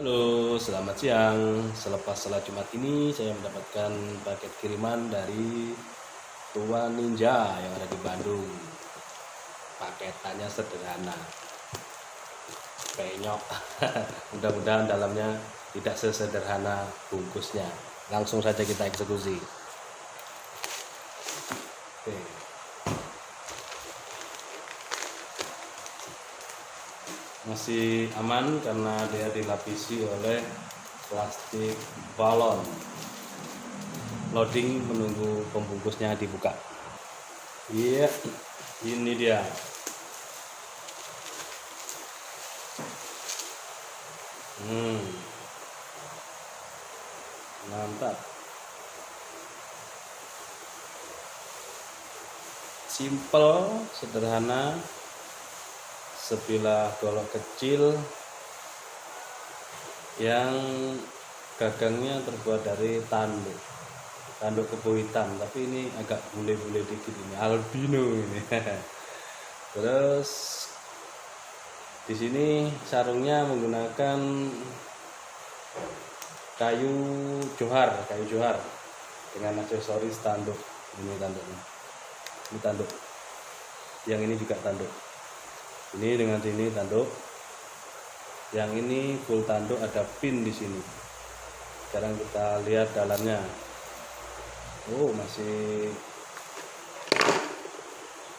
Halo, selamat siang. Selepas sholat Jumat ini saya mendapatkan paket kiriman dari Tua Ninja yang ada di Bandung. Paketannya sederhana. Penyok. Mudah-mudahan dalamnya tidak sesederhana bungkusnya. Langsung saja kita eksekusi. Masih aman karena dia dilapisi oleh plastik balon. Loading menunggu pembungkusnya dibuka. Iya ini dia. Hmm. Mantap. Simple sederhana sebilah golok kecil yang gagangnya terbuat dari tanduk. Tanduk kebu hitam tapi ini agak bule-bule dikit ini albino ini. Terus di sini sarungnya menggunakan kayu johar kayu johar. Dengan aksesoris tanduk ini tanduknya. Ini tanduk. Yang ini juga tanduk ini dengan sini tanduk. Yang ini full tanduk ada pin di sini. Sekarang kita lihat dalamnya. Oh masih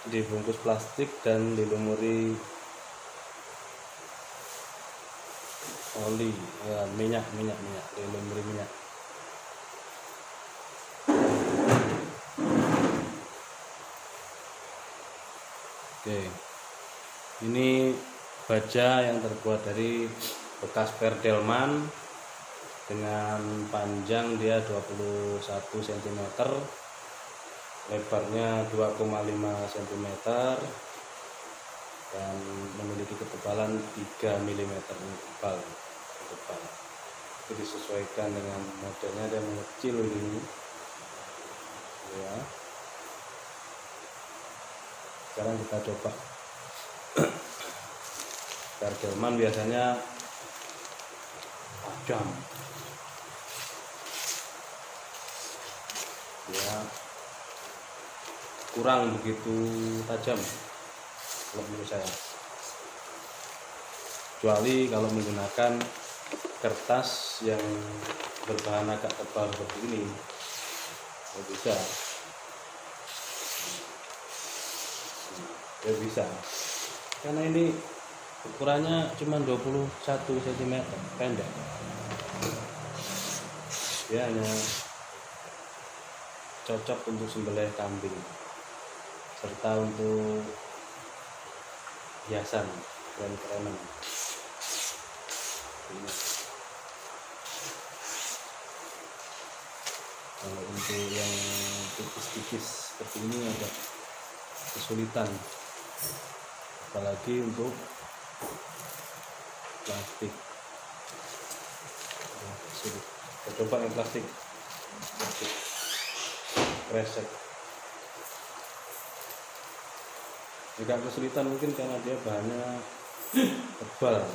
dibungkus plastik dan dilumuri oli. Ya, minyak minyak minyak. Dilumuri minyak. Oke ini baja yang terbuat dari bekas perdelman dengan panjang dia 21 cm lebarnya 2,5 cm dan memiliki ketebalan 3 mm tebal. Tebal. Itu disesuaikan dengan modelnya. Dia mengecil ini. Ya. Sekarang kita coba Gardelman biasanya tajam ya kurang begitu tajam kalau menurut saya. Kecuali kalau menggunakan kertas yang berbahan agak tebal seperti ini. Ya bisa. Ya bisa karena ini ukurannya cuma 21 cm pendek. Dia hanya cocok untuk sembelih kambing serta untuk hiasan dan kerenan kalau untuk yang tipis-tipis seperti ini agak kesulitan apalagi untuk plastik. Nah, sulit kita coba yang plastik. Plastik. Kresek. Juga kesulitan mungkin karena dia bahannya tebal.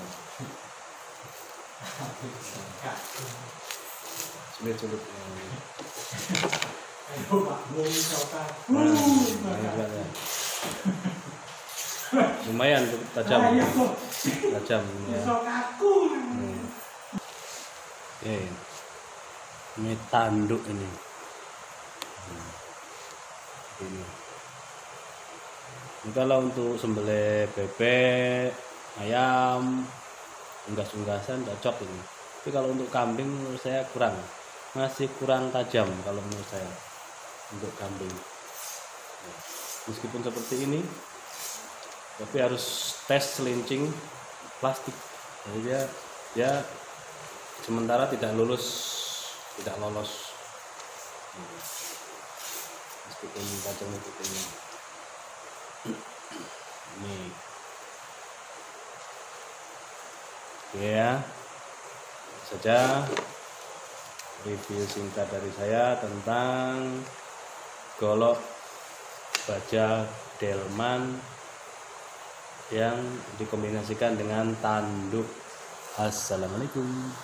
Sulit sulit. Ayo Pak, belum kota. nah, nah, ya. Lumayan tajam tajam ya. Hmm. Oke. Ini tanduk ini. Hmm. Ini. Ini kalau untuk sembelih bebek, ayam, unggas-unggasan cocok ini. Tapi kalau untuk kambing menurut saya kurang. Masih kurang tajam kalau menurut saya untuk kambing. Meskipun seperti ini, tapi harus tes selincing plastik. Jadi dia dia sementara tidak lulus tidak lolos. Meskipun seperti ini. Ini. Ya. Saja review singkat dari saya tentang golok baja delman yang dikombinasikan dengan tanduk. Assalamualaikum